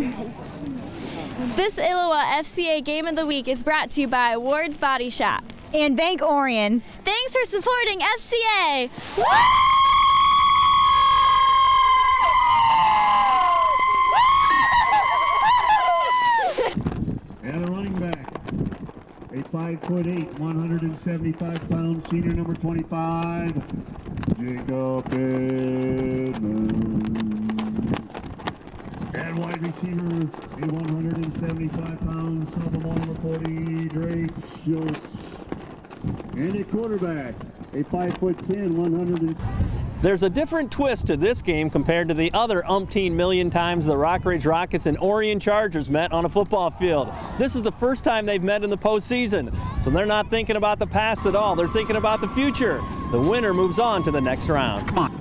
This ILLOWA FCA Game of the Week is brought to you by Ward's Body Shop. And Bank Orion. Thanks for supporting FCA. And a running back. A five foot eight, 175 pound senior number 25, Jacob Edmonds. And wide receiver, a 175 pound sophomore number 40, Drake Schultz. And a quarterback, a five foot 10, 100. and- There's a different twist to this game compared to the other umpteen million times the Rockridge Rockets and Orion Chargers met on a football field. This is the first time they've met in the postseason, so they're not thinking about the past at all. They're thinking about the future. The winner moves on to the next round.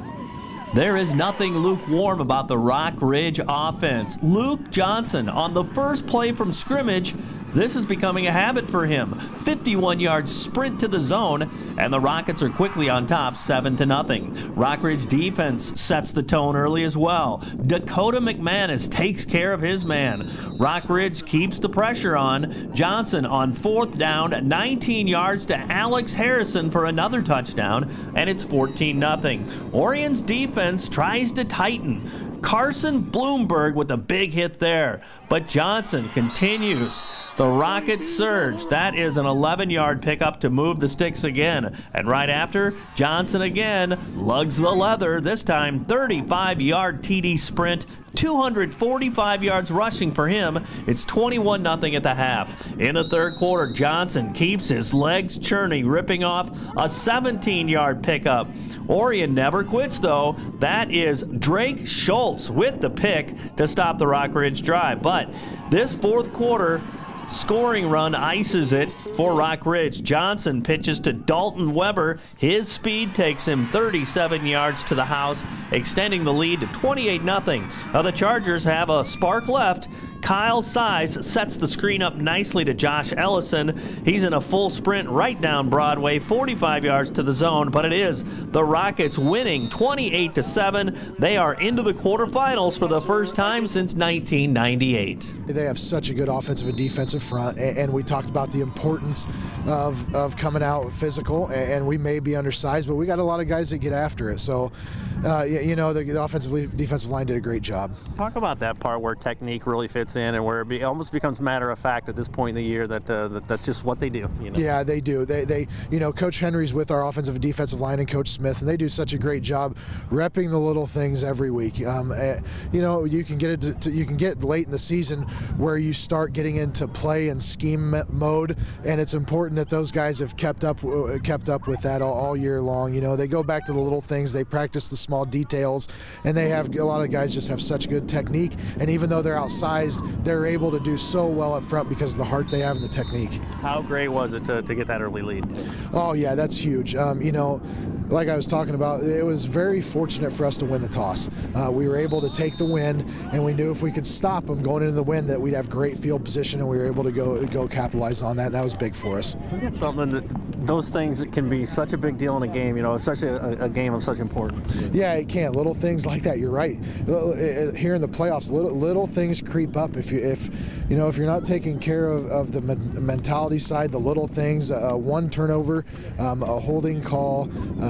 There is nothing lukewarm about the Rockridge offense. Luke Johnson on the first play from scrimmage. This is becoming a habit for him. 51 yard sprint to the zone, and the Rockets are quickly on top, 7 to nothing. Rockridge defense sets the tone early as well. Dakota McManus takes care of his man. Rockridge keeps the pressure on. Johnson on fourth down, 19 yards to Alex Harrison for another touchdown, and it's 14 0. Orion's defense tries to tighten. Carson Bloomberg with a big hit there. But Johnson continues. The rocket surge. That is an 11 yard pickup to move the sticks again. And right after, Johnson again lugs the leather, this time 35 yard TD sprint. 245 yards rushing for him. It's 21 0 at the half. In the third quarter, Johnson keeps his legs churning, ripping off a 17 yard pickup. Orion never quits, though. That is Drake Schultz with the pick to stop the Rockridge drive. But this fourth quarter, scoring run ices it for Rockridge. Johnson pitches to Dalton Weber. His speed takes him 37 yards to the house, extending the lead to 28 0. Now the Chargers have a spark left. Kyle Size sets the screen up nicely to Josh Ellison. He's in a full sprint right down Broadway, 45 yards to the zone, but it is the Rockets winning 28 to 7. They are into the quarterfinals for the first time since 1998. They have such a good offensive and defensive front, and we talked about the importance of, of coming out physical. And we may be undersized, but we got a lot of guys that get after it. So, uh, y- you know, the, the offensive defensive line did a great job. Talk about that part where technique really fits in and where it be, almost becomes matter of fact at this point in the year that, uh, that that's just what they do. You know? Yeah, they do. They, they, you know, Coach Henry's with our offensive and defensive line, and Coach Smith, and they do such a great job repping the little things every week. Um, eh, you know, you can get it. To, to, you can get late in the season where you start getting into play and scheme mode, and it's important that those guys have kept up uh, kept up with that all, all year long. You know, they go back to the little things. They practice the small details, and they have a lot of guys just have such good technique. And even though they're outsized, they're able to do so well up front because of the heart they have and the technique. How great was it to, to get that early lead? Oh yeah, that's huge. Um, you know, like I was talking about, it was very fortunate for us to win the toss. Uh, we were able to take the win, and we knew if we could stop them going into the win, that we'd have great field position, and we were able to go go capitalize on that. And that was big for us. It's something that those things can be such a big deal in a game, you know, especially a, a game of such importance. Yeah, it can. Little things like that. You're right. Uh, Here in the playoffs, little little things creep up. If you if you know if you're not taking care of, of the mentality side, the little things, uh, one turnover, um, a holding call,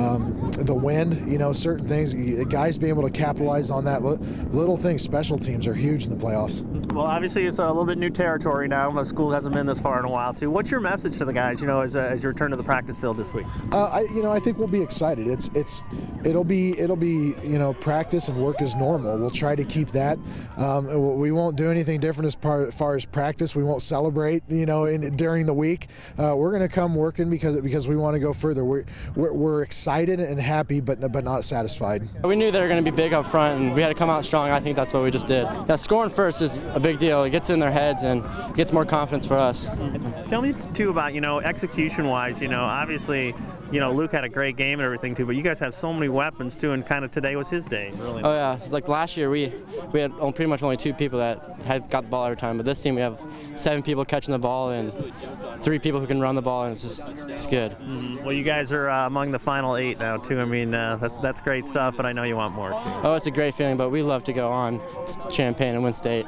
um, the wind, you know, certain things. Guys being able to capitalize on that. Little things. Special teams are huge in the playoffs. Well, obviously, it's a little bit new territory now. The school hasn't been this far in a while, too. What's your message to the guys, you know, as, uh, as you return to the practice field this week? Uh, I, you know, I think we'll be excited. It's, it's, it'll be, it'll be, you know, practice and work as normal. We'll try to keep that. Um, we won't do anything different as par, as far as practice. We won't celebrate, you know, in, during the week. Uh, we're going to come working because because we want to go further. We're, we're, we're excited and happy, but but not satisfied. We knew they were going to be big up front, and we had to come out strong. I think that's what we just did. Yeah, scoring first is a big deal. It gets in their heads and gets more confidence for us. Tell me, too, about, you know, execution wise, you know, obviously, you know, Luke had a great game and everything, too, but you guys have so many weapons, too, and kind of today was his day, really. Oh yeah, it's like last year we we had pretty much only two people that had got the ball every time, but this team we have seven people catching the ball, and three people who can run the ball, and it's just it's good. Well, you guys are uh, among the final eight now, too. I mean, uh, that, that's great stuff, but I know you want more, too. Oh, it's a great feeling, but we love to go on Champaign and win state.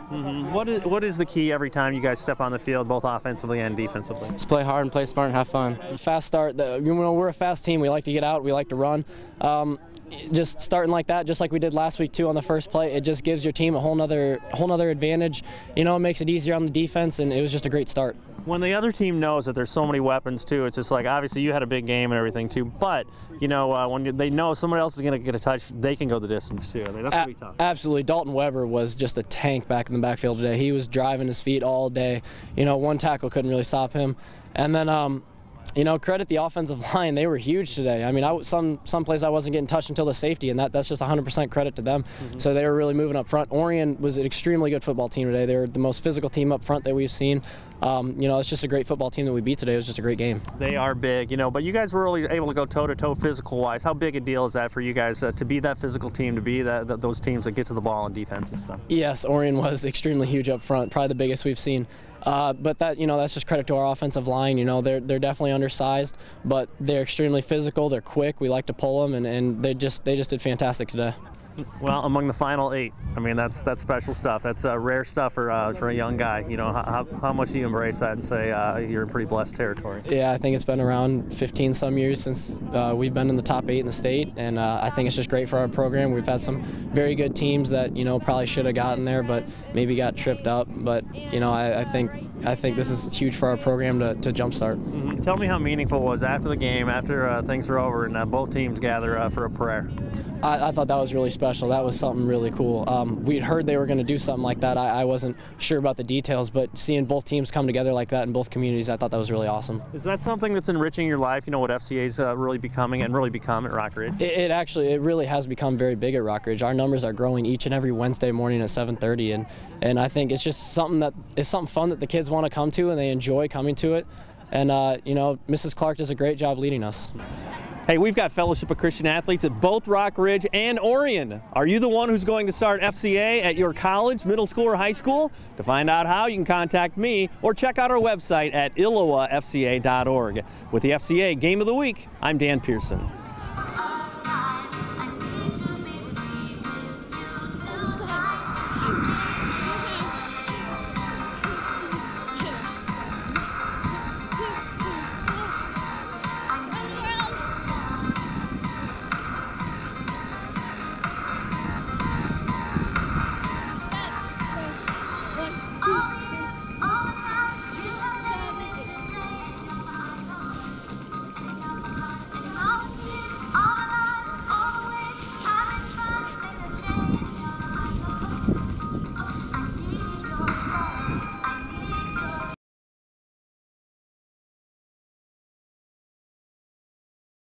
What is, what is the key every time you guys step on the field, both offensively and defensively? Just play hard and play smart and have fun. fast start. The, you know, we're a fast team. We like to get out. We like to run. Um, just starting like that, just like we did last week too on the first play, it just gives your team a whole nother, whole nother advantage. You know, it makes it easier on the defense, and it was just a great start. When the other team knows that there's so many weapons too, it's just like obviously you had a big game and everything too, but you know uh, when you, they know somebody else is going to get a touch, they can go the distance too. I mean, that's A- be tough. absolutely, Dalton Weber was just a tank back in the backfield today. He was driving his feet all day. You know, one tackle couldn't really stop him, and then. Um, you know, credit the offensive line. They were huge today. I mean, I, some some plays I wasn't getting touched until the safety, and that, that's just 100% credit to them. So they were really moving up front. Orion was an extremely good football team today. They were the most physical team up front that we've seen. Um, you know, it's just a great football team that we beat today. It was just a great game. They are big, you know, but you guys were really able to go toe to toe physical wise. How big a deal is that for you guys uh, to be that physical team, to be that, that those teams that get to the ball on defense and stuff? Yes, Orion was extremely huge up front, probably the biggest we've seen. Uh, but that you know that's just credit to our offensive line. You know they're they're definitely undersized, but they're extremely physical. They're quick. We like to pull them, and, and they just they just did fantastic today. Well, among the final eight, I mean that's that's special stuff. That's uh, rare stuff for uh, for a young guy. You know, how, how, much do you embrace that and say uh, you're in pretty blessed territory? Yeah, I think it's been around 15 some years since uh, we've been in the top eight in the state, and uh, I think it's just great for our program. We've had some very good teams that you know probably should have gotten there, but maybe got tripped up. But you know, I, I think I think this is huge for our program to, to jumpstart. Tell me how meaningful it was after the game, after uh, things were over, and uh, both teams gather uh, for a prayer. I, I thought that was really special. That was something really cool. Um, we'd heard they were going to do something like that. I, I wasn't sure about the details, but seeing both teams come together like that in both communities, I thought that was really awesome. Is that something that's enriching your life? You know what FCA's uh, really becoming and really become at Rockridge? It, it actually, it really has become very big at Rockridge. Our numbers are growing each and every Wednesday morning at 7:30, and and I think it's just something that it's something fun that the kids want to come to and they enjoy coming to it. And uh, you know, Mrs. Clark does a great job leading us. Hey, we've got Fellowship of Christian Athletes at both Rockridge and Orion. Are you the one who's going to start FCA at your college, middle school, or high school? To find out how, you can contact me or check out our website at illowafca.org. With the FCA Game of the Week, I'm Dan Pearson.